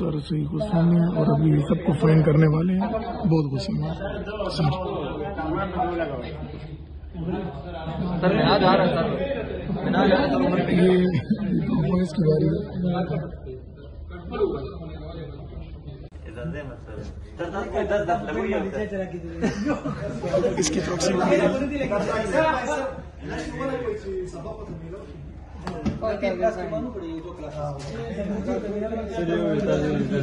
Sir Shri Goswami हैं और अभी सबको फाइन करने वाले हैं। बहुत गुस्से में सर सर मिनाज आ रहा है सर मिनाज आ रहा है ये परफॉर्मेंस की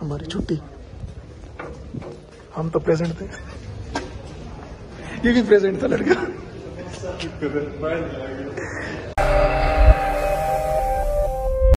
हमारी छुट्टी। हम तो प्रेजेंट थे। ये भी प्रेजेंट था लड़का।